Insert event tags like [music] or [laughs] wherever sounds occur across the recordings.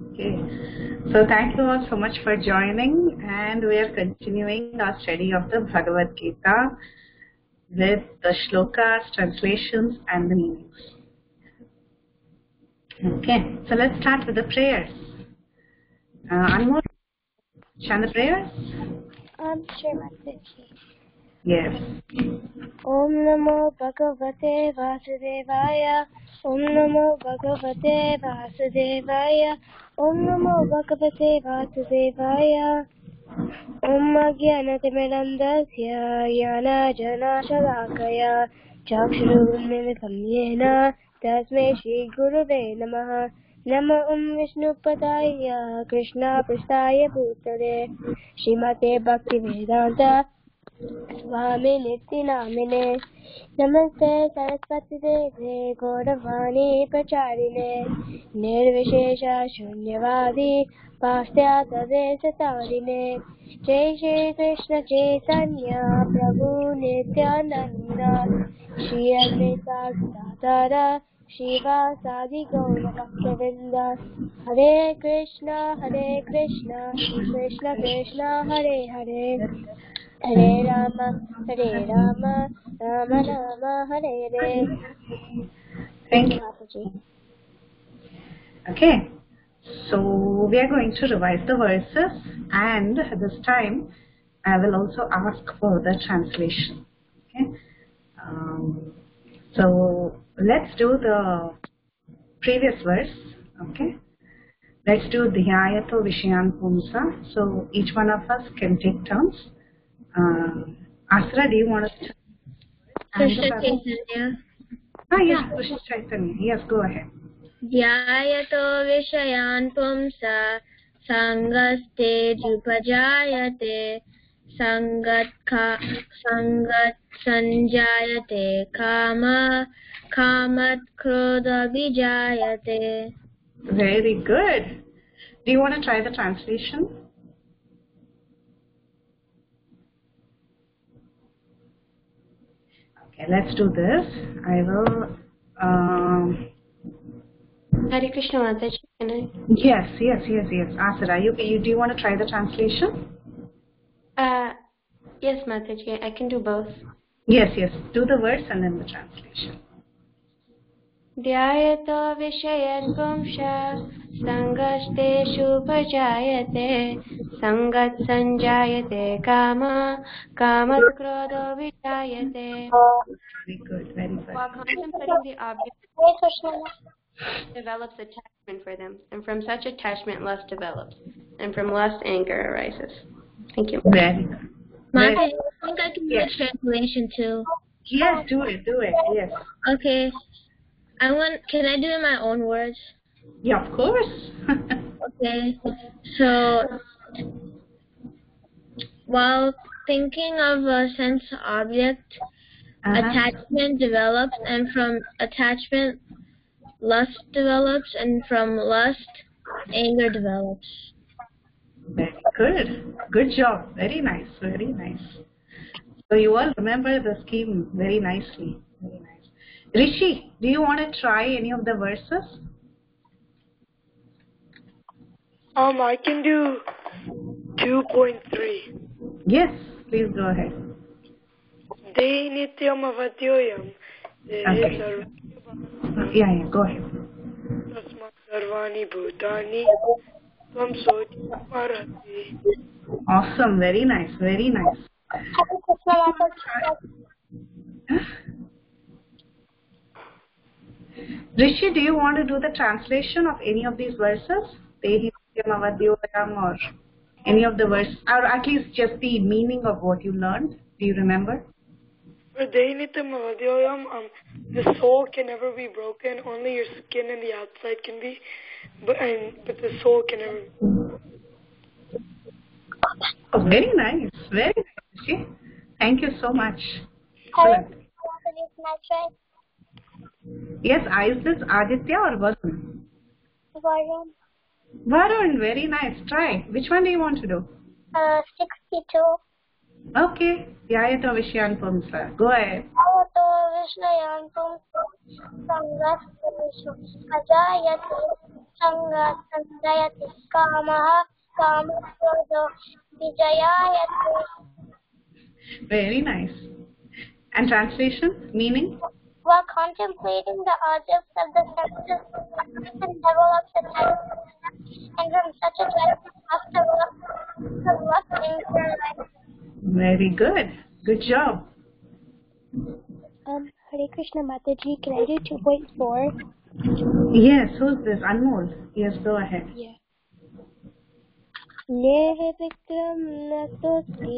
Okay. So thank you all so much for joining and we are continuing our study of the Bhagavad Gita with the shlokas, translations and the meanings. Okay. So let's start with the prayers. Uh, Anmol, chant the prayers? Um, sure, Mataji. Yes. ॐ नमो भगवते वासुदेवाय ॐ नमो भगवते वासुदेवाय ॐ नमो भगवते वासुदेवाय ॐ अज्ञानतिमिरन्दस्य ज्ञानजनाशलाकया चक्षुरुन्मिलितं येन तस्मै श्रीगुरुवे नमः नम ॐ विष्णुपदाय कृष्णापृष्ठाय भूतले श्रीमते भक्तिवेदान्त नमस्ते सरस्वती देवे गौरवाणी प्रचारिणे। निर्विशेष शून्यवादी पाश्चात्यदेशतारिणे जय श्री कृष्ण चैतन्य प्रभु नित्यानन्द। श्री अद्वैता दातार शिवासादि गौरभक्तवृन्द हरे कृष्ण हरे कृष्ण कृष्ण कृष्ण हरे हरे हरे राम हरे Ram Ram Ram Hare Hare Thank you. Mataji. Okay. So we are going to revise the verses and this time I will also ask for the translation. Okay. Um, so let's do the previous verse. Okay. Let's do Dhyayato Vishayan Pumsa. So each one of us can take turns. Uh, Asra, do you want to? Krishna Chaitanya Ah, yeah, Krishna Chaitanya. Yes, go ahead. ध्यायतो विषयान् पुंसा सङ्गस्तेजुपजायते सङ्गत्खा सङ्गत् सञ्जायते काम Kamath क्रोधभिजायते Very good. Do you want to try the translation? Okay, let's do this. I will. Um, Hare Krishna Mataji, can I? yes, yes, yes, yes. Asara, you, you do you want to try the translation? Uh, yes, Mataji, I can do both. Yes, yes. Do the verse and then the translation. ध्यायतो विषयन् पुंश सङ्गस्तेषु भजायते सङ्गत् सञ्जायते काम Kamath क्रोधो विजायते Very good, very good. While contemplating the object Hare Krishna. develops attachment for them, and from such attachment lust develops, and from lust anger arises. Thank you. Very good. Mata, Very- I think I can do Yes. a translation too. Yes, do it, do it. Yes. Okay. I want can I do it in my own words? Yeah, of course. [laughs] Okay. So while thinking of a sense object, Uh-huh. attachment develops and from attachment lust develops and from lust anger develops. Very good. Good job. Very nice. Very nice. So you all remember the scheme very nicely. Very nice. Rishi, do you want to try any of the verses? Um, I can do 2.3. Yes, please go ahead. Dei nityam avadyoyam. Okay. Dehe Yeah, yeah, go ahead. tasmat sarvani bhutani. Tvam soti. Awesome. Very nice. Very nice. Rishi, do you want to do the translation of any of these verses? Dehi nityam avadyoyam or any of the verses, or at least just the meaning of what you learned? Do you remember? For Dei avadyoyam, um, the soul can never be broken. Only your skin and the outside can be. But, and, but the soul can never Oh, very nice. Very nice, Rishi. Thank you so much. Hare Excellent. Krishna Mataji. Mataji. Yes, is this Aditya or Varun? Varun. Varun, very nice. Try. Which one do you want to do? Uh, 62. Okay. Yayato Vishyan Pumsa. Go ahead. Yayato Vishnayan Pumsa. Sangas Pumishu. Ajayati. Sangas Sandayati. Kamaha. Kamasrodo. Vijayayati. Very nice. And translation? Meaning? While contemplating the objects of the senses, the person develops the type and from such attachment must develop the lust in their life. Very good. Good job. Um, Hare Krishna Mataji, can I do 2.4? Yes, who's this? Anmol. Yes, go ahead. Yeah. नेह विक्रम न तोस्ति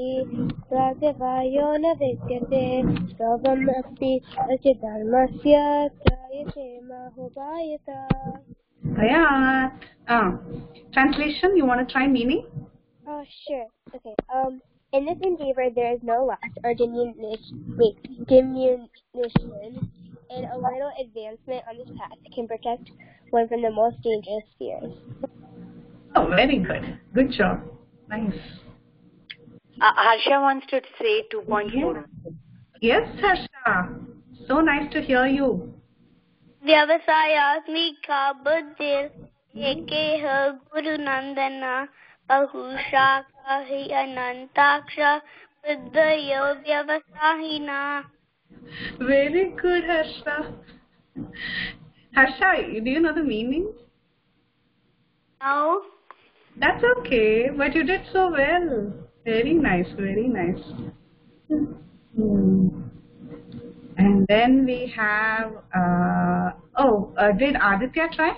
प्रागवायो न विद्यते सर्वमपि अचिधर्मस्य त्रायते माहुबायता Hayat. uh, translation, you want to try meaning? Uh, sure. Okay. Um, in this endeavor, there is no loss or diminution, wait, diminution, and a little advancement on this path can protect one from the most dangerous fears. Oh, very good. Good job. Nice. Uh, Harsha wants to say 2.4. Yes. yes, Harsha. So nice to hear you. Vyavasayasmi kabudil एकेह गुरुनन्दन बहुशाखा हि अनन्ताक्ष बुद्धयो व्यवसायिना Very good, Harsha. Harsha, do you know the meaning? No. That's okay, but you did so well. Very nice, very nice. Hmm. And then we have, uh, oh, uh, did Aditya try?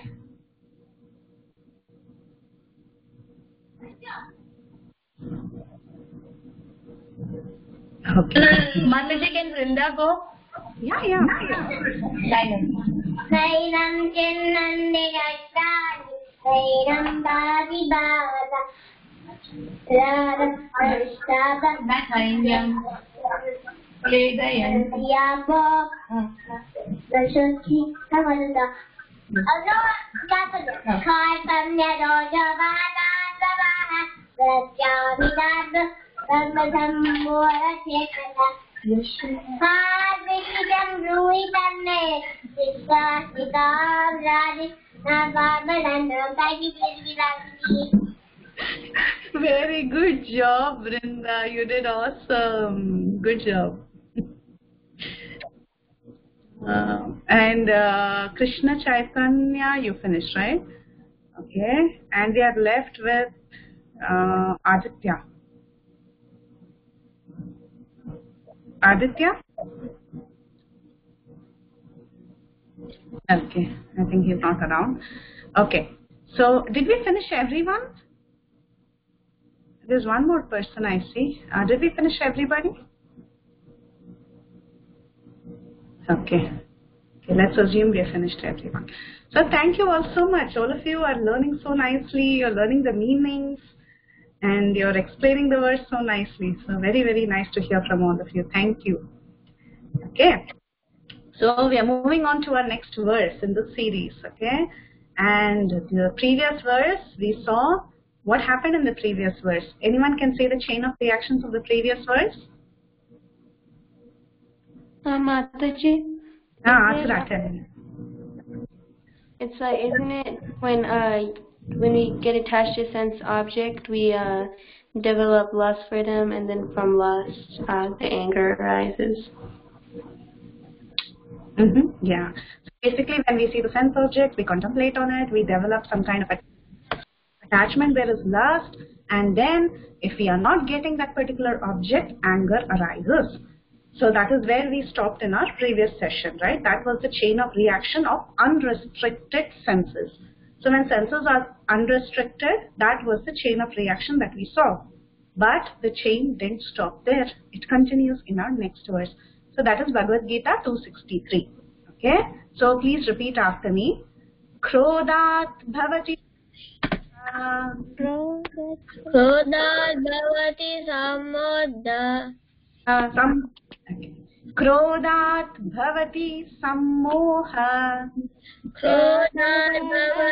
Okay. Mataji, can Vrinda go? Yeah, yeah. Silence. Sairam chennande gattani, sairam bhavi bhava, rara prashtava, sairam ledayan, yabo, rashochi kavalda. Also, gattani, khartam yadoja vadantavaha, pratyamidarva, Very good job, Brinda. You did awesome. Good job. Uh, and uh, Krishna Chaitanya, you finished, right? Okay. And we are left with uh, Aditya. Aditya? Okay. I think he's not around. Okay. So, did we finish everyone? There's one more person I see. Uh, did we finish everybody? Okay. Okay, let's assume we have finished everyone. So thank you all so much. All of you are learning so nicely. You're learning the meanings and you're explaining the words so nicely. So very, very nice to hear from all of you. Thank you. Okay. So we are moving on to our next verse in the series. Okay. And the previous verse we saw what happened in the previous verse. Anyone can say the chain of reactions of the previous verse? Uh, Mataji, Ah, Asra, tell me. it's like, isn't it when uh when we get attached to sense object, we uh develop lust for them, and then from lust, uh, the anger arises. Mm-hmm. Yeah. So basically, when we see the sense object, we contemplate on it, we develop some kind of attachment. There is lust, and then if we are not getting that particular object, anger arises. So that is where we stopped in our previous session, right? That was the chain of reaction of unrestricted senses. So when senses are unrestricted, that was the chain of reaction that we saw. But the chain didn't stop there. It continues in our next verse. So that is Bhagavad Gita 263. Okay? So please repeat after me. Krodat bhavati uh, क्रोधात् भवति सम्मोद uh, some okay. क्रोधात् भवति सम्मोह क्रोधात् भवति सम्मोहः क्रोधात् भवति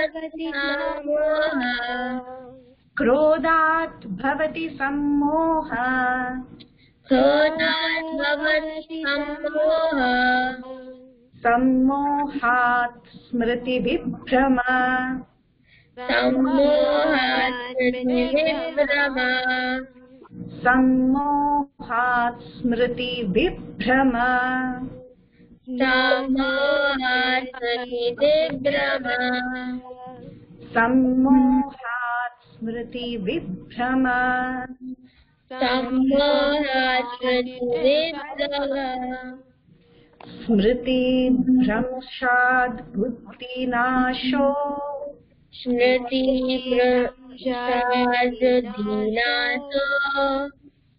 सम्मोह क्रोधात् भवति सम्मोहः। सम्मोहात् स्मृतिविभ्रम। सम्मोहात् स्मृतिविभ्रमा। सम्मोहात् स्मृतिविभ्रम सम्मोहात् स्मृतिविभ्रमा सम्मोहात् स्मृतिविभ्रम स्मृतिभ्रंशाद् बुद्धिनाशो स्मृतिभ्रंशादीनासो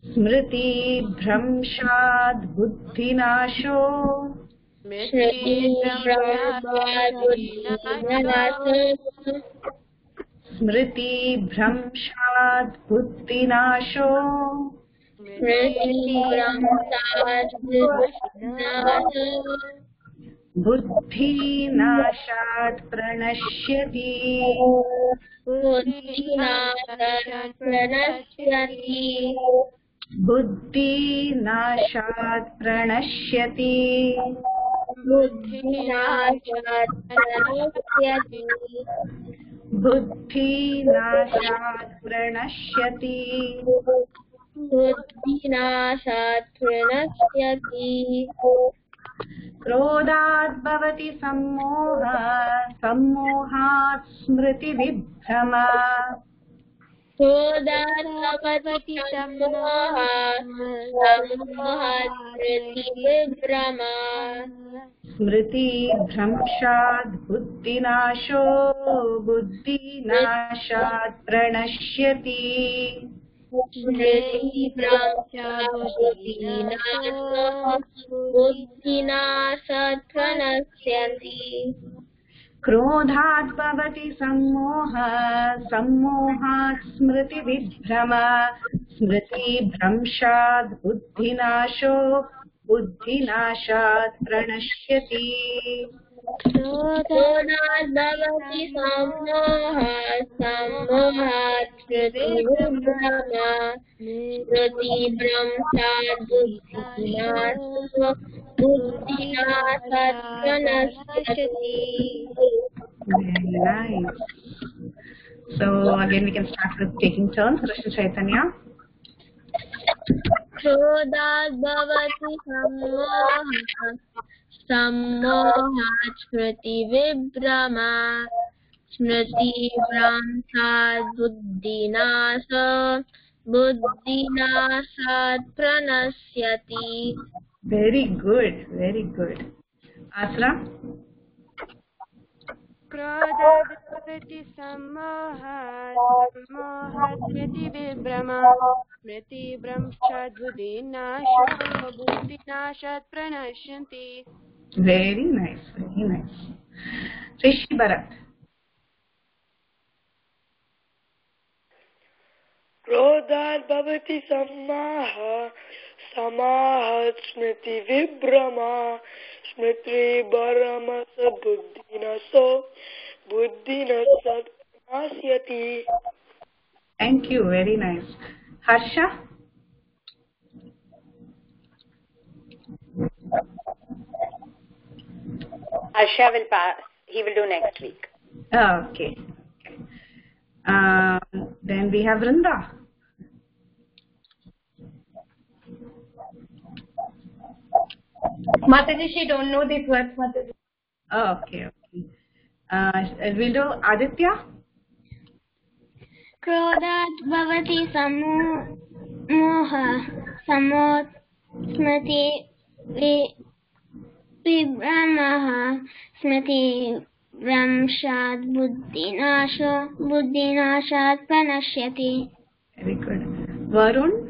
स्मृतिभ्रंशाद् बुद्धिनाशो स्मृतिभ्रंशादीनासो स्मृतिभ्रंशाद् बुद्धिनाशो बुद्धिनाशात् प्रणश्यति प्रणश्यति बुद्धिनाशात् प्रणश्यति बुद्धिनाशात् प्रणश्यति। बुद्धिनाशात् प्रणश्यति। क्रोधात् भवति सम्मोहः सम्मोहात् स्मृतिविभ्रम। सोदात्मपतितं स्मृतिभ्रमा स्मृतिभ्रंशाद् बुद्धिनाशो बुद्धिनाशात् प्रणश्यति। बुद्धिनाशात् प्रणश्यति। क्रोधात् भवति सम्मोहः, सम्मोहात् स्मृतिविभ्रम। स्मृतिभ्रंशात् बुद्धिनाशो, बुद्धिनाशात् प्रणश्यति। क्रोधात् भवति सम्मोहात् सम्मोहात् स्मृतिविभ्रमा। स्मृतिभ्रंशात् बुद्धिनाशो बुद्धिनाशात् प्रणश्यति Very nice. So again we can start with taking turns. Krishna Chaitanya. क्रोधात् भवति सम्मोहः सम्मोहात् स्मृतिविभ्रमा स्मृतिभ्रंशात् बुद्धिनाश बुद्धिनाशात् प्रणश्यति Very good. Very good. Asra. क्रोधाद्भवति सम्मोहात् स्मृतिविभ्रमा स्मृतिभ्रंशाद्बुद्धिनाशो बुद्धिनाशात् प्रणश्यन्ति Very nice. Very nice. Rishi Bharat. भवति सम्माह समाहात् स्मृतिविभ्रमा स्मृतिभरमस बुद्धिनसो बुद्धिनसत्नास्यति Thank you. Very nice. Harsha. Harsha will pass. He will do next week. Oh, okay. okay. Um, then we have Vrinda. Mataji, she don't know these words, Mataji. Oh, okay. Okay. Uh, we'll do Aditya. क्रोधात् भवति सम्मोह समो स्मृति वि- विभ्रमः स्मृति भ्रंशात् बुद्धिनाशो बुद्धिनाशात् प्रणश्यति Very good. Varun.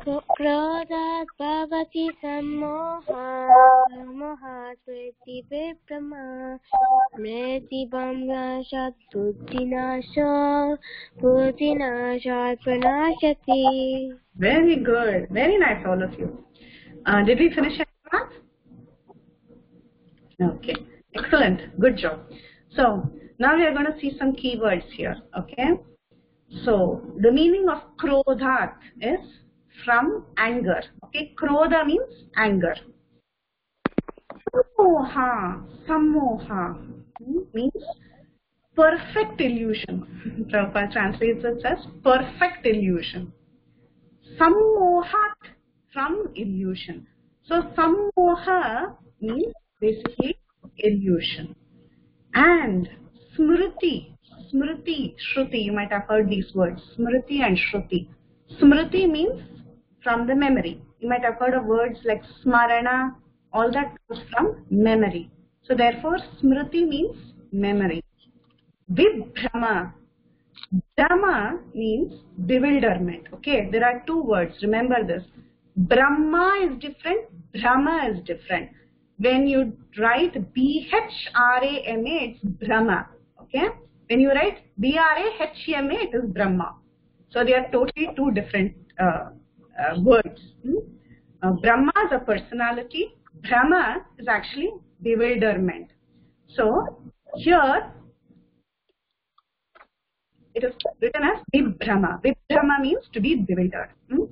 क्रोधात् भवति सम्मोहा सम्मोहात् स्मृतिविभ्रमा स्मृतिभ्रंशात् बुद्धिनाशो बुद्धिनाशात् प्रणाशति Very good. Very nice, all of you. Uh, did we finish everyone? Okay, excellent. Good job. So now we are going to see some keywords here. Okay. So the meaning of krodhat is from anger. Okay, krodha means anger. Samoha, samoha means perfect illusion. [laughs] Prabhupada translates it as perfect illusion. Sammohat from illusion. So sammoha means basically illusion. And smriti, smriti, shruti, you might have heard these words, smriti and shruti. Smriti means from the memory. You might have heard of words like smarana, all that comes from memory. So therefore smriti means memory. Vibhrama. Brahma means bewilderment. Okay, there are two words. Remember this. Brahma is different, Brahma is different. When you write B-H-R-A-M-A, it's Brahma. Okay? When you write B-R-A-H-E-M-A, it is Brahma. So they are totally two different uh, words. Hmm? Uh, Brahma is a personality. Brahma is actually bewilderment. So here it is written as Vibhrama. Vibhrama means to be bewildered. Hmm?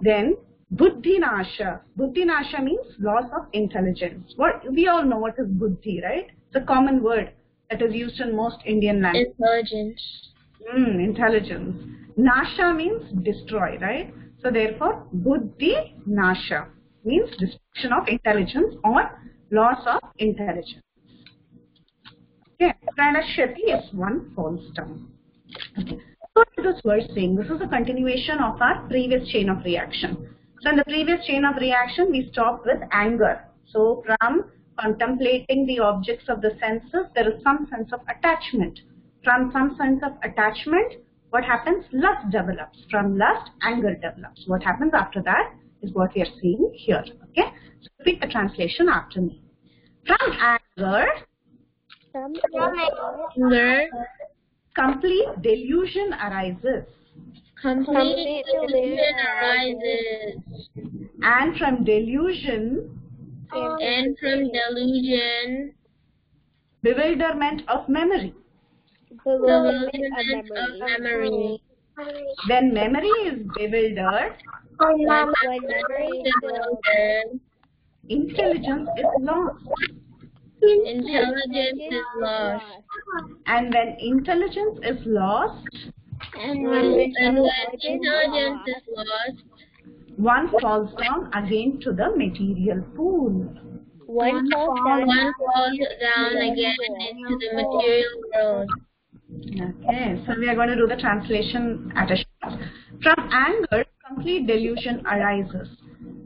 Then Buddhinasha. Buddhinasha means loss of intelligence. What we all know what is buddhi, right? It's a common word that is used in most Indian languages. Intelligence. Mm, intelligence. Nasha means destroy, right? So therefore, buddhi nasha means destruction of intelligence or loss of intelligence. Okay, pranashyati is one false down. Okay. So this verse saying? This is a continuation of our previous chain of reaction. So in the previous chain of reaction, we stopped with anger. So from contemplating the objects of the senses, there is some sense of attachment. From some sense of attachment, what happens? Lust develops. From lust, anger develops. What happens after that is what we are seeing here. Okay? So repeat the translation after me. From anger, From Anger, complete delusion arises. complete delusion arises. And from delusion, And from delusion, bewilderment of memory. Bewilderment of memory. When memory is bewildered, When memory is Bewildered, intelligence is lost. intelligence is lost. And when intelligence is lost, And when, and when intelligence is lost, one falls down again to the material pool. One falls down. one falls down again into the material world. Okay, so we are going to do the translation at a shot. From anger, complete delusion arises.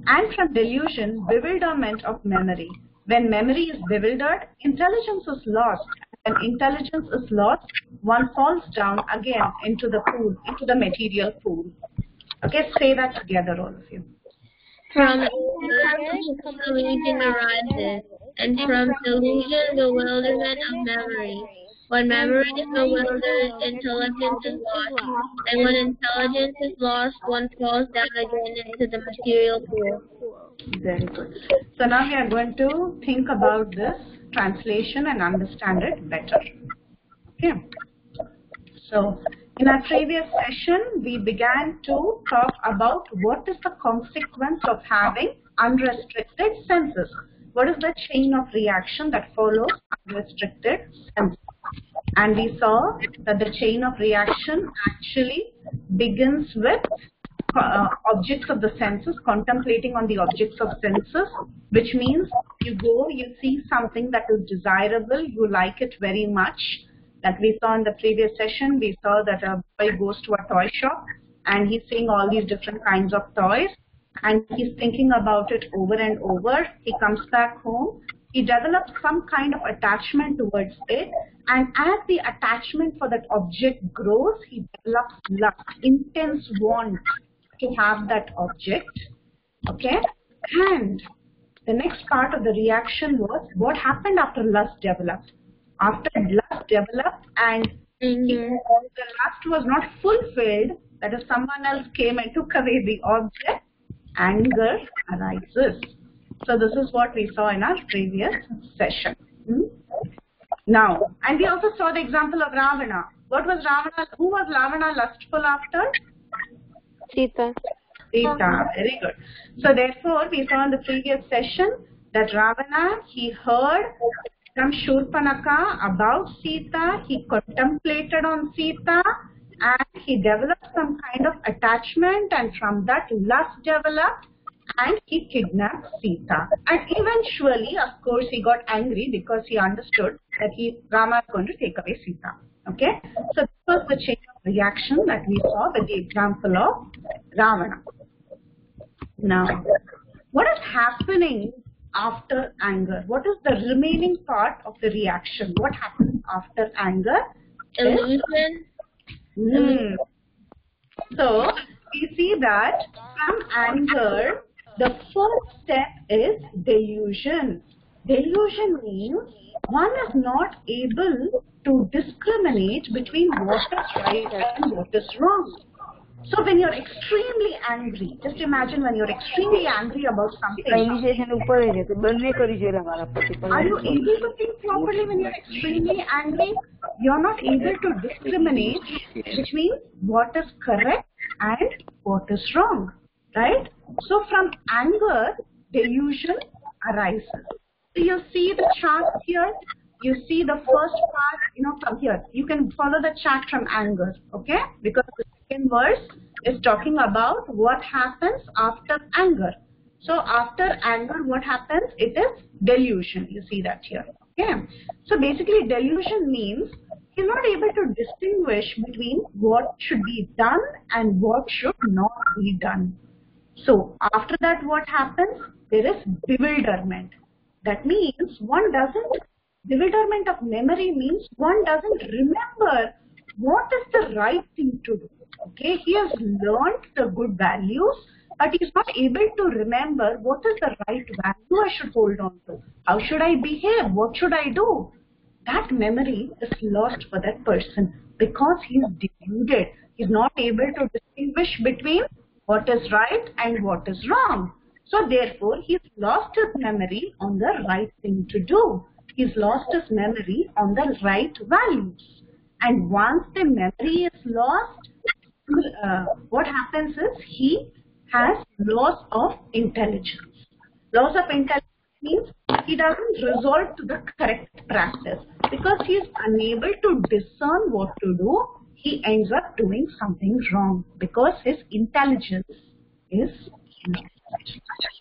And from delusion, bewilderment of memory. When memory is bewildered, intelligence is lost. When intelligence is lost, one falls down again into the pool, into the material pool. Okay, say that together, all of you. From anger, complete delusion arises, and from delusion, bewilderment of memory. When memory is bewildered, intelligence is lost, and when intelligence is lost, one falls down again into the material pool. Very good. So now we are going to think about this translation and understand it better. Okay. So in our previous session, we began to talk about what is the consequence of having unrestricted senses. What is the chain of reaction that follows unrestricted senses? And we saw that the chain of reaction actually begins with uh, objects of the senses, contemplating on the objects of senses, which means you go, you see something that is desirable, you like it very much. Like we saw in the previous session, we saw that a boy goes to a toy shop and he's seeing all these different kinds of toys and he's thinking about it over and over. He comes back home, he develops some kind of attachment towards it and as the attachment for that object grows, he develops lust, intense want to have that object. Okay? And the next part of the reaction was what happened after lust developed. After lust developed and Mhm. the lust was not fulfilled, that is someone else came and took away the object, anger arises. So this is what we saw in our previous session. Hmm? Now, and we also saw the example of Ravana. What was Ravana? Who was Ravana lustful after? Sita. Sita. Very good. So therefore, we saw in the previous session that Ravana, he heard from Shurpanakha about Sita, he contemplated on Sita, and he developed some kind of attachment, and from that lust developed, and he kidnapped Sita. And eventually, of course, he got angry because he understood that he Rama is going to take away Sita. Okay, so this was the chain of reaction that we saw with the example of Ravana. Now, what is happening after anger? What is the remaining part of the reaction? What happens after anger? Illusion. Hmm. So we see that from anger, the first step is delusion. Delusion means one is not able to discriminate between what is right and what is wrong. So when you're extremely angry, just imagine when you're extremely angry about something. Are you able to think properly when you're extremely angry? You're not able to discriminate between what is correct and what is wrong right? So from anger, delusion arises. So you see the chart here. You see the first part, you know, from here. You can follow the chart from anger, okay? Because the second verse is talking about what happens after anger. So after anger, what happens? It is delusion. You see that here. Okay. So basically, delusion means you're not able to distinguish between what should be done and what should not be done. So after that, what happens? There is bewilderment. That means one doesn't, bewilderment of memory means one doesn't remember what is the right thing to do. Okay, he has learned the good values, but he is not able to remember what is the right value I should hold on to. How should I behave? What should I do? That memory is lost for that person because he is deluded. He is not able to distinguish between what is right and what is wrong. So therefore, he's lost his memory on the right thing to do. He's lost his memory on the right values. And once the memory is lost, uh, what happens is he has loss of intelligence. Loss of intelligence means he doesn't resort to the correct practice because he is unable to discern what to do. He ends up doing something wrong because his intelligence is.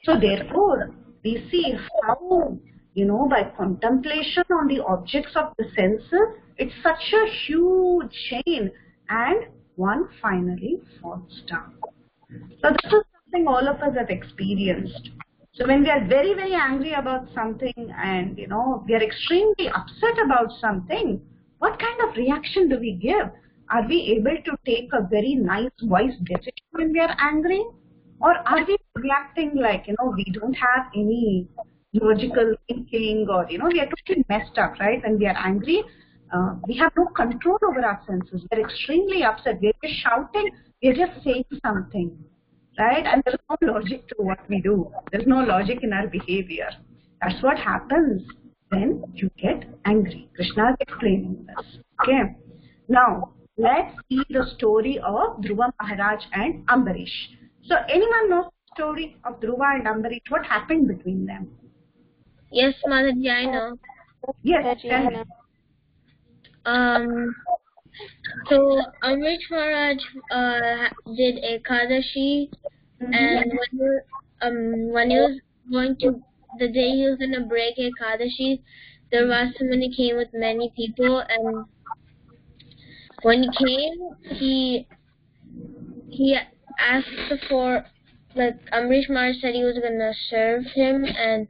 So therefore, we see how you know by contemplation on the objects of the senses, it's such a huge chain and one finally falls down. So this is something all of us have experienced. So when we are very, very angry about something and, you know, we are extremely upset about something, what kind of reaction do we give? Are we able to take a very nice, wise decision when we are angry? Or are we reacting like, you know, we don't have any logical thinking or, you know, we are totally messed up, right? When we are angry, uh, we have no control over our senses. We're extremely upset. We're just shouting. We're just saying something, right? And there's no logic to what we do. There's no logic in our behavior. That's what happens when you get angry. Krishna is explaining this. Okay. Now, let's see the story of Dhruva Maharaj and Ambarish. So, anyone knows the story of Dhruva and Ambarish? What happened between them? Yes, Mataji, I know. Yes, tell me. Um, so Amrish Maharaj uh, did Ekadashi, and when he, um when he was going to the day he was gonna break a Ekadashi, the Rasamuni came with many people, and when he came, he he asked for like Amrish Maharaj said he was gonna serve him, and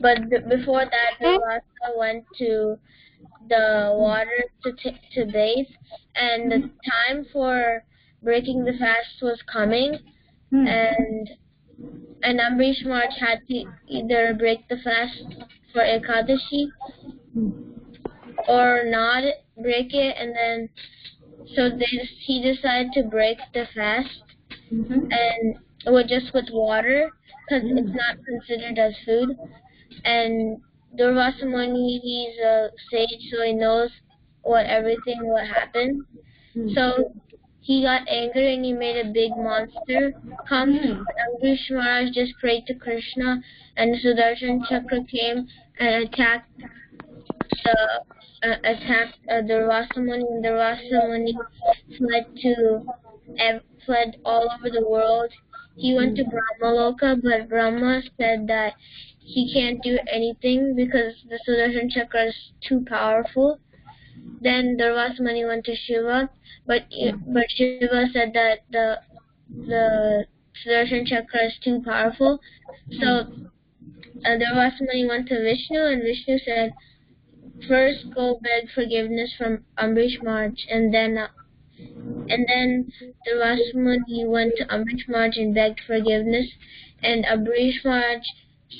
but before that, Rasa went to the water to t- to bathe, and the mm-hmm. time for breaking the fast was coming, hmm. and and Amrish Maharaj had to either break the fast for Ekadashi hmm. or not break it, and then so they he decided to break the fast, mm-hmm. and with just with water because it's mm-hmm. not considered as food. And Durvasa Muni, he's a uh, sage, so he knows what everything will happen. Mm. So he got angry and he made a big monster come. Mm. And Ambrish Maharaj just prayed to Krishna, and Sudarshan Chakra came and attacked uh, attacked uh, Durvasa Muni, and Durvasa Muni fled to fled all over the world. He went to Brahmaloka, but Brahma said that he can't do anything because the Sudarshan Chakra is too powerful. Then Durvasa Muni went to Shiva, but but Shiva said that the the Sudarshan Chakra is too powerful. So uh, Durvasa Muni went to Vishnu, and Vishnu said, first go beg forgiveness from Ambrish Maharaj, and then uh, and then Durvasa Muni went to Ambrish Maharaj and begged forgiveness, and Ambrish Maharaj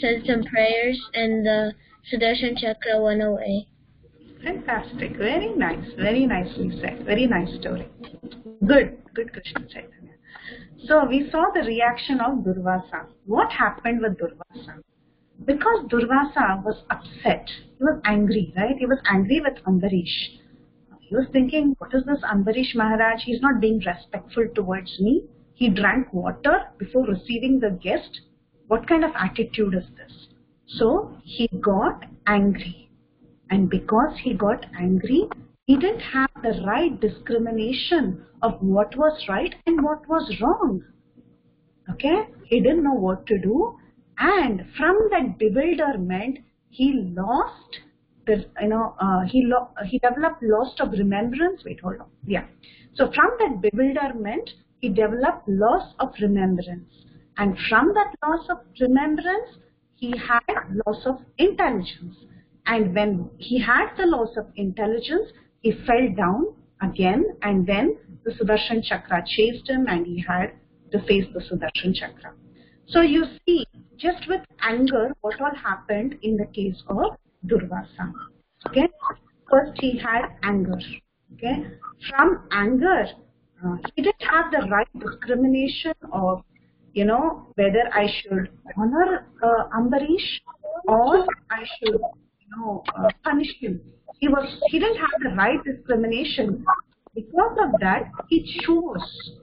said some prayers, and the Sudarshan Chakra went away. Fantastic. Very nice. Very nicely said. Very nice story. Good. Good Krishna Chaitanya. So we saw the reaction of Durvasa. What happened with Durvasa? Because Durvasa was upset. He was angry, right? He was angry with Ambarish. He was thinking, what is this Ambarish Maharaj? He's not being respectful towards me. He drank water before receiving the guest. What kind of attitude is this? So he got angry. And because he got angry, he didn't have the right discrimination of what was right and what was wrong. Okay? He didn't know what to do. And from that bewilderment, he lost the, you know, uh, he, lo- he developed loss of remembrance. Wait, hold on. Yeah. So from that bewilderment, he developed loss of remembrance. And from that loss of remembrance, he had loss of intelligence. And when he had the loss of intelligence, he fell down again, and then the Sudarshan Chakra chased him, and he had to face the Sudarshan Chakra. So you see, just with anger, what all happened in the case of Durvasa. Okay, first he had anger. Okay, from anger, uh, he didn't have the right discrimination of, you know, whether I should honor uh, Ambarish or I should you know, uh, punish him. He was he didn't have the right discrimination. Because of that, he chose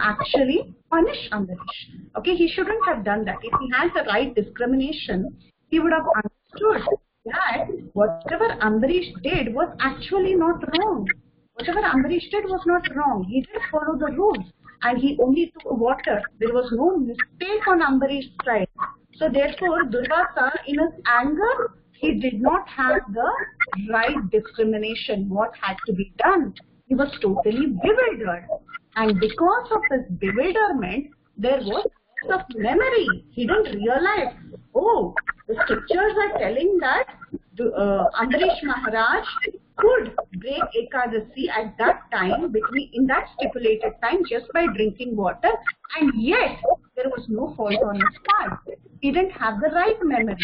actually punish Ambarish. Okay, he shouldn't have done that. If he had the right discrimination, he would have understood that whatever Ambarish did was actually not wrong. Whatever Ambarish did was not wrong. He did follow the rules and he only took water. There was no mistake on Ambarish's side. So therefore, Durvasa, in his anger, he did not have the right discrimination, what had to be done. He was totally bewildered. And because of his bewilderment, there was loss of memory. He didn't realize, oh, the scriptures are telling that uh, Ambarish Maharaj could break Ekadasi at that time, between in that stipulated time, just by drinking water, and yet there was no fault on his part. He didn't have the right memory.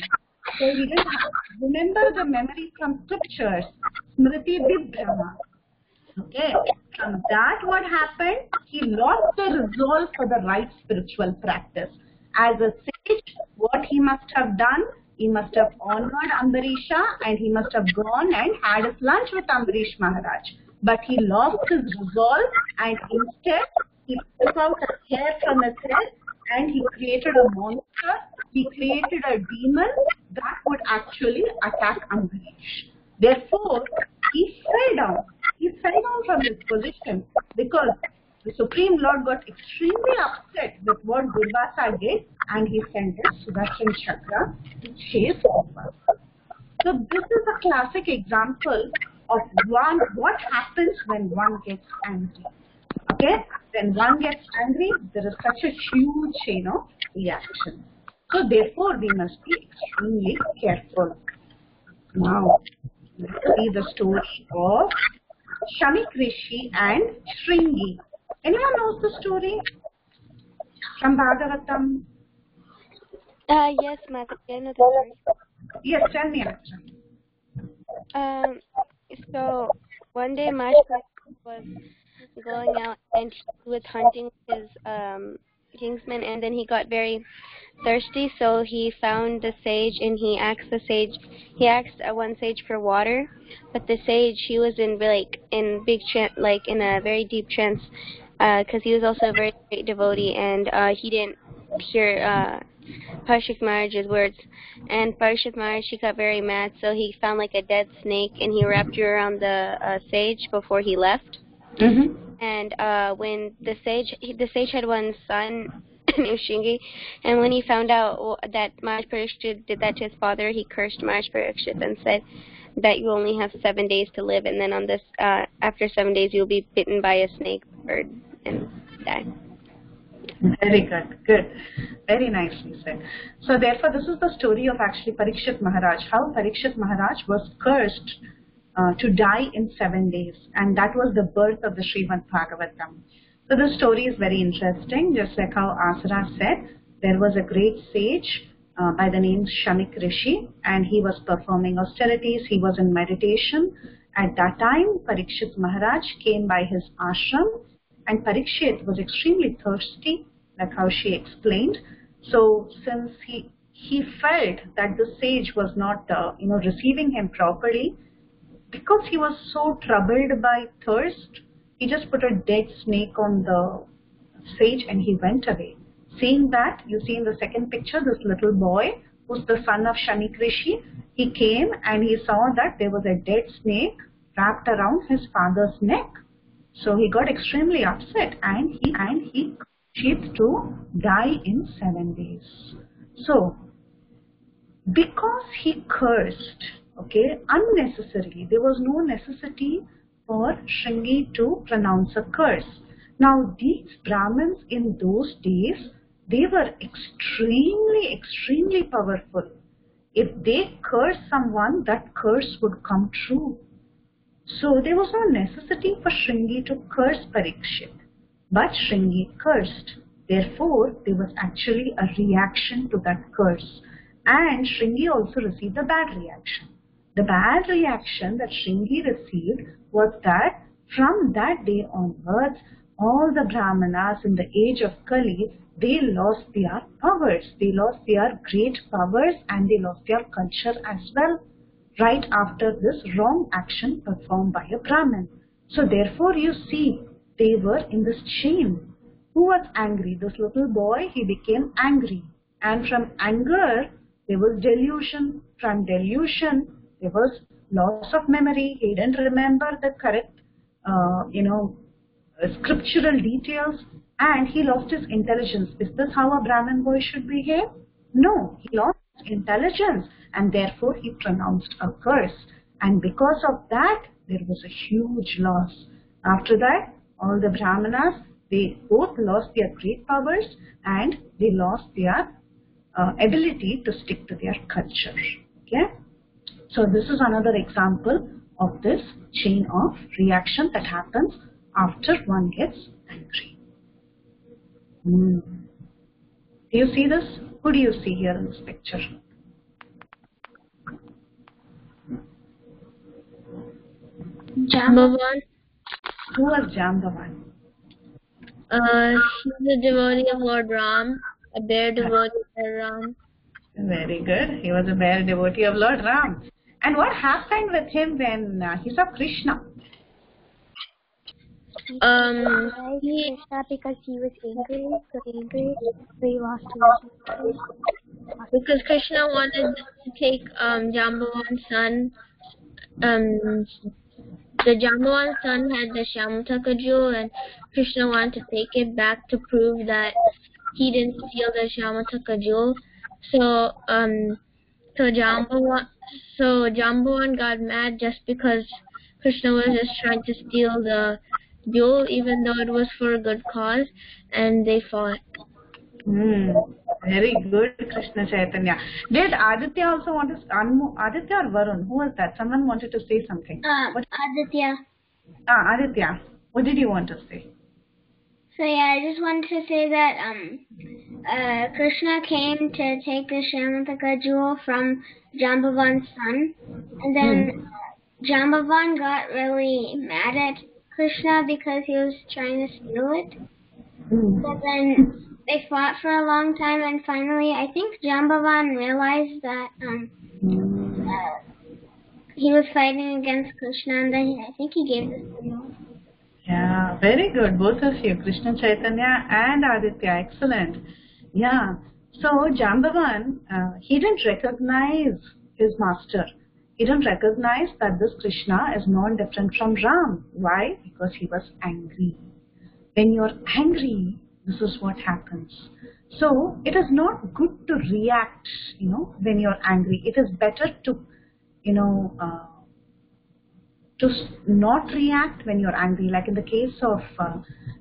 So he didn't have, remember the memory from scriptures, Smriti Vibhrama. Okay, from that what happened? He lost the resolve for the right spiritual practice. As a sage, what he must have done? He must have honored Ambarisha and he must have gone and had his lunch with Ambarish Maharaj. But he lost his resolve and instead he took out a hair from his head and he created a monster. He created a demon that would actually attack Ambarish. Therefore, he fell down. He fell down from his position because the Supreme Lord got extremely upset with what Durvasa did and he sent his Sudarshan Chakra to chase Durvasa. So this is a classic example of one what happens when one gets angry. Okay? When one gets angry, there is such a huge chain of reaction. So therefore we must be extremely careful. Now, see the story of Shamik Rishi and Shringi. Anyone knows the story? From Bhagavatam? Uh, yes, Mother, I know the story. Yes, tell me. Um, so one day Mashka was going out and he was hunting his um Kingsman, and then he got very thirsty, so he found the sage and he asked the sage. He asked uh, one sage for water, but the sage he was in like in big trance, like in a very deep trance, because he was also a very great devotee, and uh, he didn't hear uh, Parshik Maharaj's words. And Parshik Maharaj he got very mad, so he found like a dead snake and he wrapped it around the uh, sage before he left. Mm-hmm. And uh, when the sage, he- the sage had one son [coughs] named Shingi, and when he found out that Maharaj Parikshit did that to his father, he cursed Maharaj Parikshit and said that you only have seven days to live, and then on this, uh, after seven days, you'll be bitten by a snake bird and die. Very good, good. Very nicely said. So therefore, this is the story of actually Parikshit Maharaj, how Parikshit Maharaj was cursed uh, to die in seven days. And that was the birth of the Srimad Bhagavatam. So the story is very interesting. Just like how Asra said, there was a great sage uh, by the name Shamik Rishi and he was performing austerities. He was in meditation. At that time, Parikshit Maharaj came by his ashram and Parikshit was extremely thirsty, like how she explained. So since he he felt that the sage was not, uh, you know, receiving him properly, because he was so troubled by thirst, he just put a dead snake on the sage and he went away. Seeing that, you see in the second picture, this little boy, who's the son of Shamik Rishi, he came and he saw that there was a dead snake wrapped around his father's neck. So he got extremely upset and he and he achieved to die in seven days. So because he cursed, okay, unnecessarily, there was no necessity for Shringi to pronounce a curse. Now these Brahmins in those days, they were extremely, extremely powerful. If they curse someone, that curse would come true. So there was no necessity for Shringi to curse Parikshit. But Shringi cursed. Therefore, there was actually a reaction to that curse. And Shringi also received a bad reaction. The bad reaction that Shringi received was that from that day onwards, all the Brahmanas in the age of Kali, they lost their powers. They lost their great powers and they lost their culture as well right after this wrong action performed by a Brahmin. So therefore you see, they were in this chain. Who was angry? This little boy, he became angry. And from anger, there was delusion. From delusion, there was loss of memory. He didn't remember the correct, uh, you know, scriptural details. And he lost his intelligence. Is this how a Brahmin boy should behave? No, he lost intelligence and therefore he pronounced a curse. And because of that, there was a huge loss. After that, all the Brahmanas, they both lost their great powers and they lost their uh, ability to stick to their culture. Okay? So this is another example of this chain of reaction that happens after one gets angry. Hmm. Do you see this? Who do you see here in this picture? Jambavan, Who was Jambavan? uh, he's a devotee of Lord Ram, a bear devotee of Lord Ram. Very good. He was a bear devotee of Lord Ram. And what happened with him when uh, he saw Krishna? Um, he, Krishna because he was angry, so angry, so he lost his because Krishna wanted to take um Jambavan's son, um, the Jambavan's son had the Shamataka jewel, and Krishna wanted to take it back to prove that he didn't steal the Shamataka jewel. So um, so Jambavan, so Jambavan got mad just because Krishna was just trying to steal the jewel, even though it was for a good cause, and they fought. Hmm. Very good, Krishna Chaitanya. Did Aditya also want to, Anmu, Aditya or Varun? Who was that? Someone wanted to say something. Uh, What- Aditya. Ah, Aditya. What did you want to say? So yeah, I just wanted to say that um, uh, Krishna came to take the Shamataka jewel from Jambavan's son, and then Jambavan got really mad at Krishna because he was trying to steal it. Hmm. But then they fought for a long time, and finally, I think Jambavan realized that um, uh, he was fighting against Krishna, and then I think he gave the him. Yeah, very good, both of you, Krishna Chaitanya and Aditya, excellent. Yeah, so Jambavan, uh, he didn't recognize his master. He didn't recognize that this Krishna is not different from Ram. Why? Because he was angry. When you're angry, this is what happens. So it is not good to react, you know, when you're angry. It is better to, you know, uh, to not react when you're angry. Like in the case of uh,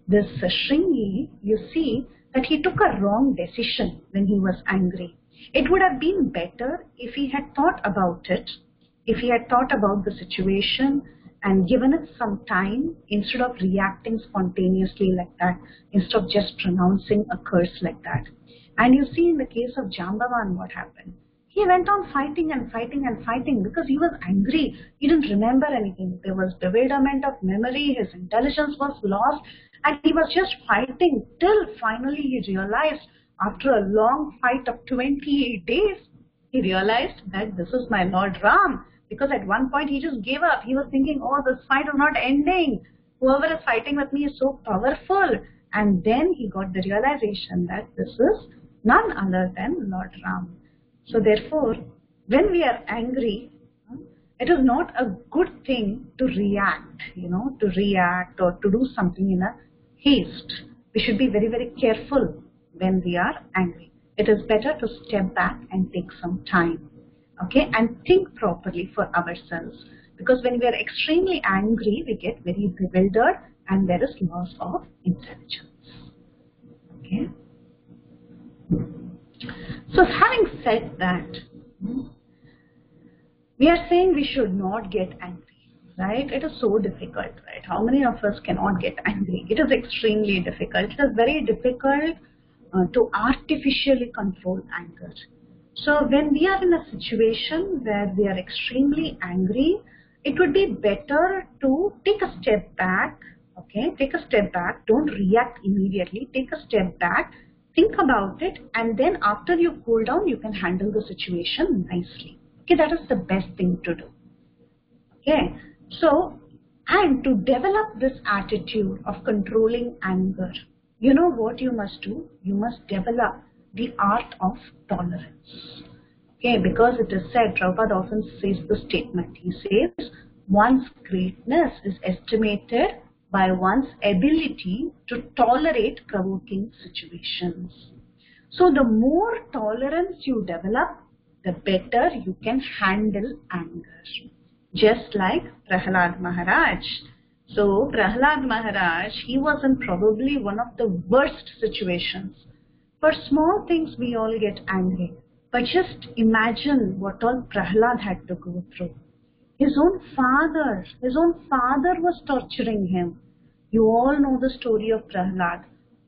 this uh, Shringi, you see that he took a wrong decision when he was angry. It would have been better if he had thought about it, if he had thought about the situation and given it some time instead of reacting spontaneously like that, instead of just pronouncing a curse like that. And you see in the case of Jambavan what happened. He went on fighting and fighting and fighting because he was angry. He didn't remember anything. There was bewilderment of memory. His intelligence was lost. And he was just fighting till finally he realized after a long fight of 28 days, he realized that this is my Lord Ram. Because at one point he just gave up. He was thinking, oh, this fight is not ending. Whoever is fighting with me is so powerful. And then he got the realization that this is none other than Lord Ram. So therefore, when we are angry, it is not a good thing to react, you know, to react or to do something in a haste. We should be very, very careful when we are angry. It is better to step back and take some time, okay, and think properly for ourselves. Because when we are extremely angry, we get very bewildered and there is loss of intelligence. Okay. So having said that, we are saying we should not get angry, right? It is so difficult, right? How many of us cannot get angry? It is extremely difficult. It is very difficult uh, to artificially control anger. So when we are in a situation where we are extremely angry, it would be better to take a step back, okay? Take a step back. Don't react immediately. Take a step back think about it and then after you cool down you can handle the situation nicely. Okay that is the best thing to do. Okay so and to develop this attitude of controlling anger you know what you must do? You must develop the art of tolerance. Okay because it is said Prabhupada often says the statement. He says one's greatness is estimated by one's ability to tolerate provoking situations. So the more tolerance you develop, the better you can handle anger. Just like Prahlad Maharaj. So Prahlad Maharaj, he was in probably one of the worst situations. For small things we all get angry. But just imagine what all Prahlad had to go through. His own father, his own father was torturing him. You all know the story of Prahlad.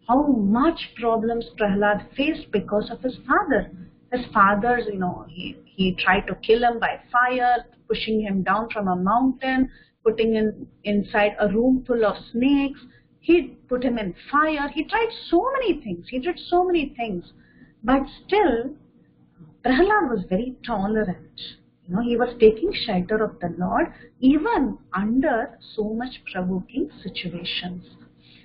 How much problems Prahlad faced because of his father. His father, you know, he, he tried to kill him by fire, pushing him down from a mountain, putting him inside a room full of snakes. He put him in fire. He tried so many things. He did so many things. But still, Prahlad was very tolerant. Know, he was taking shelter of the Lord even under so much provoking situations.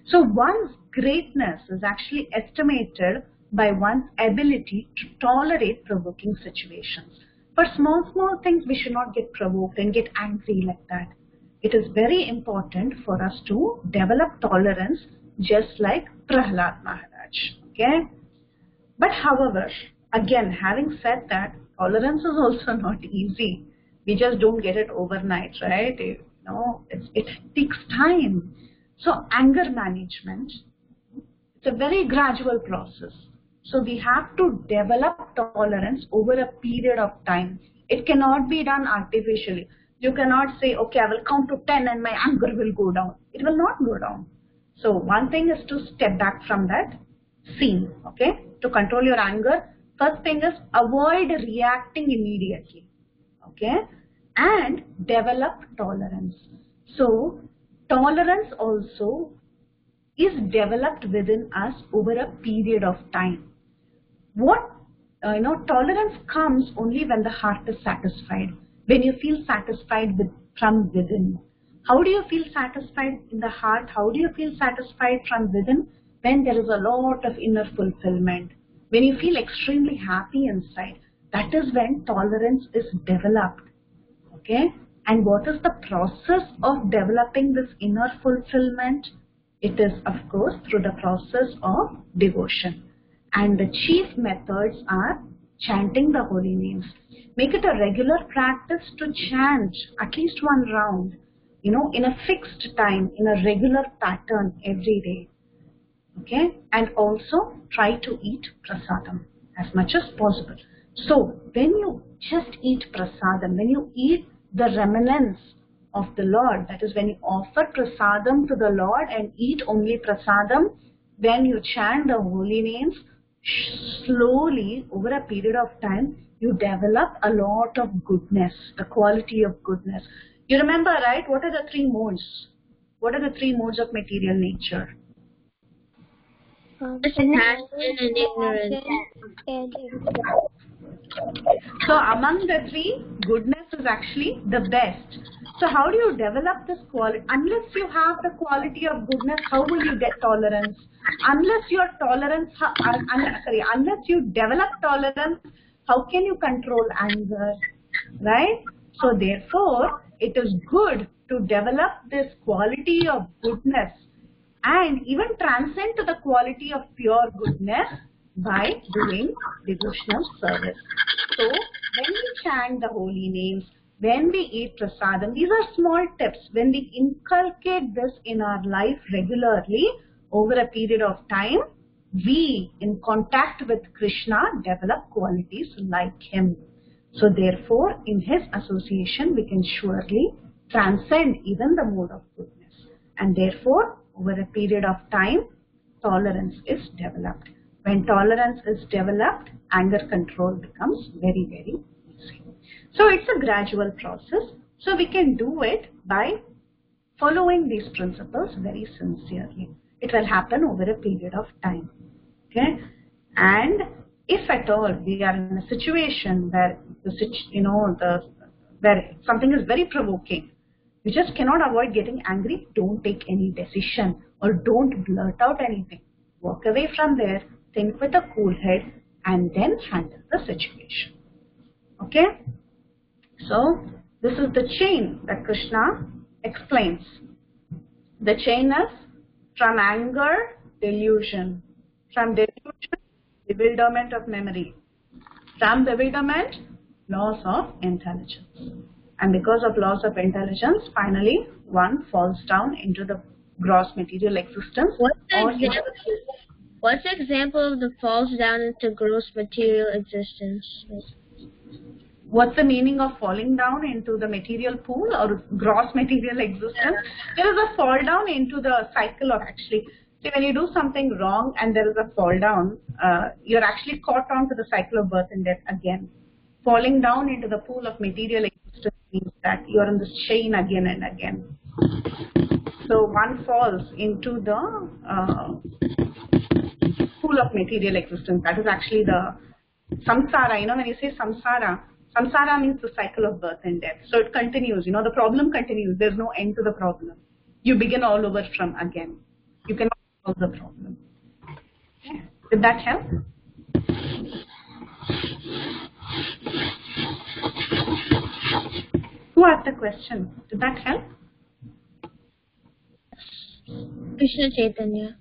So one's greatness is actually estimated by one's ability to tolerate provoking situations. For small, small things, we should not get provoked and get angry like that. It is very important for us to develop tolerance just like Prahlad Maharaj. Okay? But however, again, having said that, tolerance is also [laughs] not easy. We just don't get it overnight, right? It's, it takes time. So anger management, it's a very gradual process. So we have to develop tolerance over a period of time. It cannot be done artificially. You cannot say, okay, I will count to 10 and my anger will go down. It will not go down. So one thing is to step back from that scene, okay? To control your anger, first thing is avoid reacting immediately, okay? And develop tolerance. So tolerance also is developed within us over a period of time. What uh, you know, tolerance comes only when the heart is satisfied, when you feel satisfied with, from within. How do you feel satisfied in the heart? How do you feel satisfied from within? When there is a lot of inner fulfillment, when you feel extremely happy inside, that is when tolerance is developed. Okay? And what is the process of developing this inner fulfillment? It is, of course, through the process of devotion. And the chief methods are chanting the holy names. Make it a regular practice to chant at least one round, you know, in a fixed time, in a regular pattern every day. Okay? And also try to eat prasadam as much as possible. So when you just eat prasadam, when you eat the remnants of the Lord, that is when you offer prasadam to the Lord and eat only prasadam, when you chant the holy names, slowly over a period of time, you develop a lot of goodness, the quality of goodness. You remember, right? What are the three modes? What are the three modes of material nature? Passion and ignorance. So among the three, goodness is actually the best. So how do you develop this quality? Unless you have the quality of goodness, how will you get tolerance? Unless your tolerance, sorry, unless you develop tolerance, how can you control anger? Right? So therefore, it is good to develop this quality of goodness and even transcend to the quality of pure goodness by doing devotional service. So when we chant the holy names, when we eat prasadam, these are small tips. When we inculcate this in our life regularly over a period of time, we in contact with Krishna develop qualities like him. So therefore, in his association, we can surely transcend even the mode of goodness. And therefore, over a period of time, tolerance is developed. When tolerance is developed, anger control becomes very, very easy. So it's a gradual process. So we can do it by following these principles very sincerely. It will happen over a period of time. Okay? And if at all we are in a situation where the you know the where something is very provoking, you just cannot avoid getting angry. Don't take any decision or don't blurt out anything. Walk away from there, think with a cool head, and then handle the situation. Okay? So, this is the chain that Krishna explains. The chain is from anger, delusion. From delusion, bewilderment of memory. From bewilderment, loss of intelligence. And because of loss of intelligence, finally one falls down into the gross material existence. What's the, example, what's the example of the falls down into gross material existence? What's the meaning of falling down into the material pool or gross material existence? There is a fall down into the cycle of actually See, when you do something wrong and there is a fall down, uh, you're actually caught on to the cycle of birth and death again. Falling down into the pool of material existence means that you're in this chain again and again. So one falls into the uh, pool of material existence. That is actually the samsara. You know, when you say samsara, samsara means the cycle of birth and death. So it continues. You know, the problem continues. There's no end to the problem. You begin all over from again. You cannot solve the problem. Did that help? Who asked the question? Did that help? Krishna Chaitanya.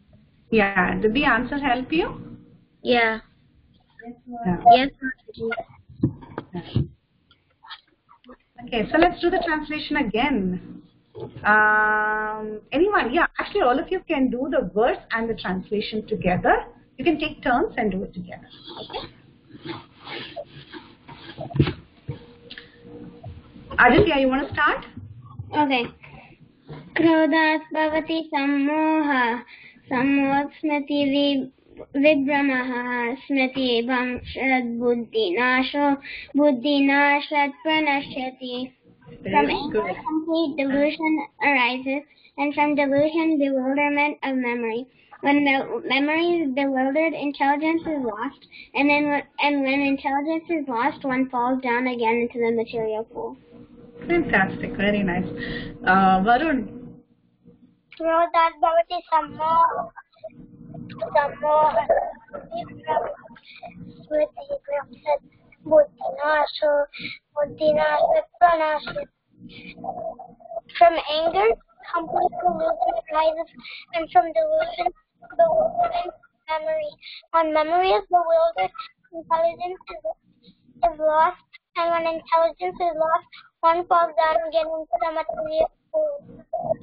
Yeah. Did the answer help you? Yeah. Yeah. Yes, Okay, so let's do the translation again. Um, anyone? Yeah, actually all of you can do the verse and the translation together. You can take turns and do it together. Okay? Aditya, you want to start? Okay. Krodhat bhavati sammoha sammotsmriti vibhramaha smriti bhamshat buddhi nasho buddhi nashat pranashati. From anger, complete delusion arises, and from delusion, bewilderment of memory. When the memory is bewildered, intelligence is lost, and then and when intelligence is lost, one falls down again into the material pool. Fantastic, very nice. Uh, Varun? No, that bhavati with the smriti, prapsat, buddhinasho, buddhinasho, pranasho. From anger, complete delusion arises, and from delusion, bewilderment, memory. When memory is bewildered, intelligence is, is lost, and when intelligence is lost, one falls down again into the material pool.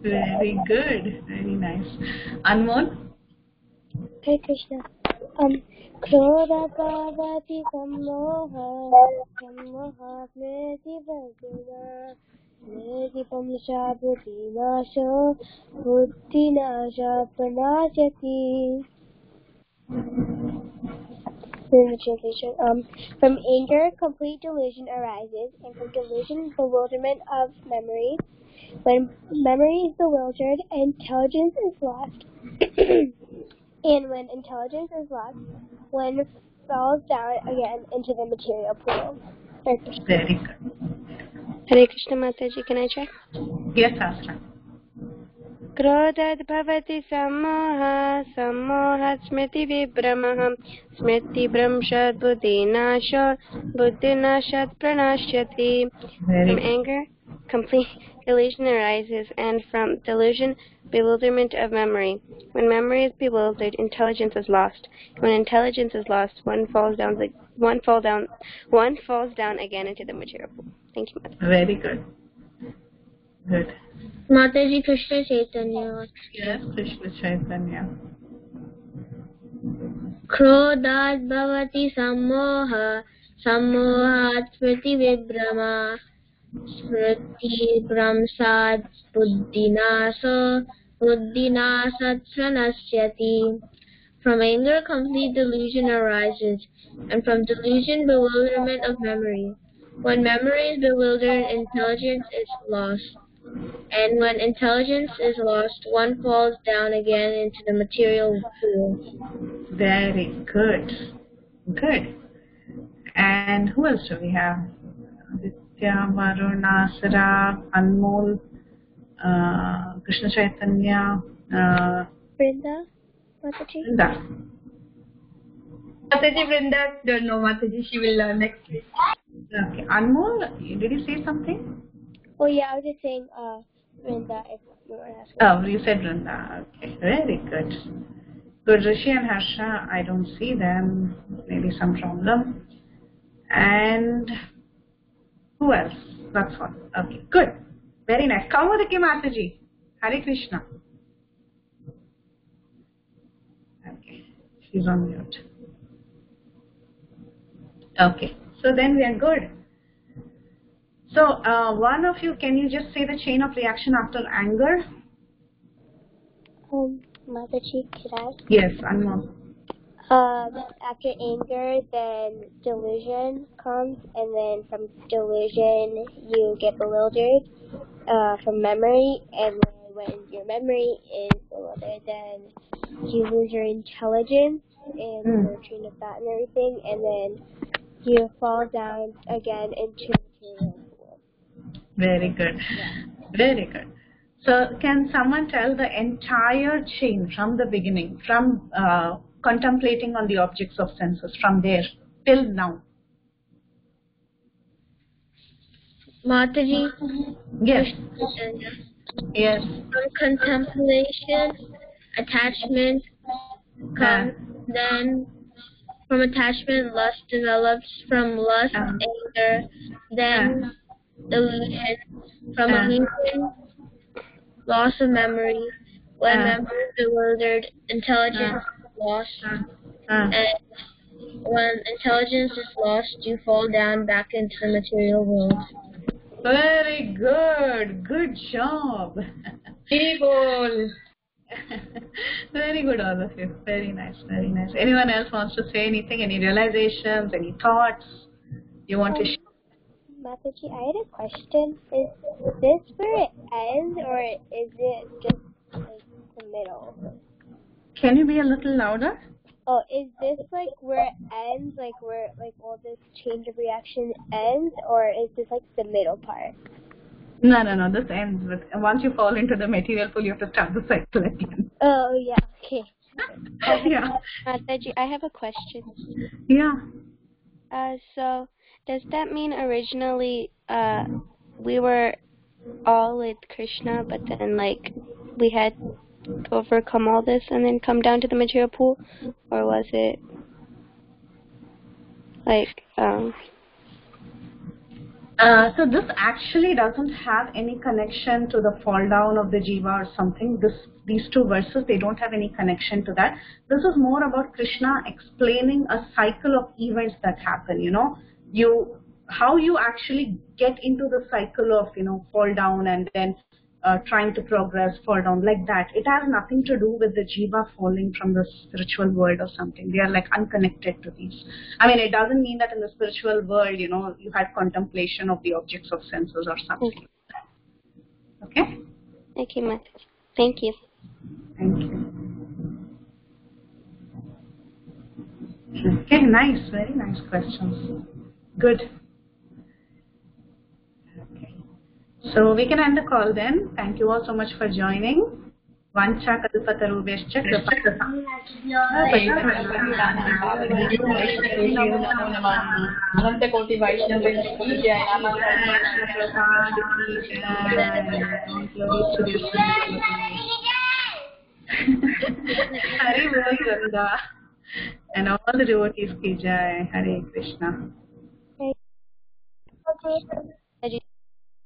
Very good. Very nice. Anmol. Hare Krishna. Um, क्रोधपावति सम्मोह सम्मोहात् मेति भगवा मेति पंशा बुद्धिनाशो बुद्धिनाशा प्रणाशति In the translation, um, from anger, complete delusion arises, and from delusion, bewilderment of memory. When memory is bewildered, intelligence is lost. [clears throat] and when intelligence is lost, one falls down again into the material pool. Hare Krishna. Very good. Hare Krishna Mataji, can I check? Yes, Astra. क्रोधात् भवति सम्मोहः सम्मोहात् स्मृतिविभ्रमः स्मृतिभ्रंशात् बुद्धिनाशो बुद्धिनाशात् प्रणश्यति Very From good. anger, complete delusion arises, and from delusion, bewilderment of memory. When memory is bewildered, intelligence is lost. When intelligence is lost, one falls down the one fall down one falls down again into the material pool. Thank you, Mother. Very good. Good. Mataji Krishna Chaitanya. Yes, Krishna Chaitanya. क्रोधात् भवति सम्मोह सम्मोहात् स्मृतिविभ्रमा स्मृतिभ्रंशात् बुद्धिनाशो बुद्धिनाशात् प्रणश्यति From anger, complete delusion arises, and from delusion, bewilderment of memory. When memory is bewildered, intelligence is lost. And when intelligence is lost, one falls down again into the material pool. Very good. Good. And who else do we have? Aditya, Varun, Asra, Anmol, uh, Krishna Chaitanya, uh, Brinda, Mataji. Vrinda. Mataji Vrinda, don't know Mataji, she will learn next week. Okay. Anmol, did you say something? Oh yeah, I was just saying, uh, Brinda, if you were asking. Oh, you said Vrinda. Okay. Very good. Good. Rishi and Harsha, I don't see them. Maybe some problem. And who else? That's all. Okay. Good. Very nice. Kaumudiki Mataji. Hare Krishna. Okay. She's on mute. Okay. So then we are good. So uh, one of you, can you just say the chain of reaction after anger? Um, Mataji, could I? Yes, Anmol. Um, after anger, then delusion comes, and then from delusion you get bewildered uh, from memory, and then when your memory is bewildered, then you lose your intelligence and Mm. your train of thought and everything, and then you fall down again into. Very good. Very good. So can someone tell the entire chain from the beginning, from uh, contemplating on the objects of senses, from there till now? Mataji, Yes. Yes. from contemplation, attachment comes, then from attachment, lust develops, from lust, Uh. anger, then illusion, from Uh. illusion, loss of memory, when Uh. memory is bewildered, intelligence is lost, Uh, and when intelligence is lost, you fall down back into the material world. very good. Good job. People. [laughs] very good, all of you. Very nice. Very nice. Anyone else wants to say anything? Any realizations? Any thoughts you want to Mataji, I had a question. Is this where it ends, or is it just like the middle? Can you be a little louder? Oh, is this like where it ends, like where like all this change of reaction ends, or is this like the middle part? No, no, no. This ends with once you fall into the material pool, you have to start the cycle again. Oh yeah, okay. [laughs] yeah. Mataji, I have a question. Yeah. Uh, so does that mean originally uh we were all with Krishna, but then like we had to overcome all this and then come down to the material pool, or was it like um? Uh, so this actually doesn't have any connection to the fall down of the jiva or something. This these two verses they don't have any connection to that. This is more about Krishna explaining a cycle of events that happen. You know, you how you actually get into the cycle of you know fall down and then uh, trying to progress, fall down like that. It has nothing to do with the jiva falling from the spiritual world or something. They are like unconnected to these. I mean, it doesn't mean that in the spiritual world, you know, you had contemplation of the objects of senses or something. Okay. Okay, Mataji. Thank you. Thank you. Okay, nice, very nice questions. Good. Okay. So we can end the call then. Thank you all so much for joining. Vancha kalpatarubhyascha अनंत कोटि वैष्णव की जय Hari Bol Ganga and all the devotees ki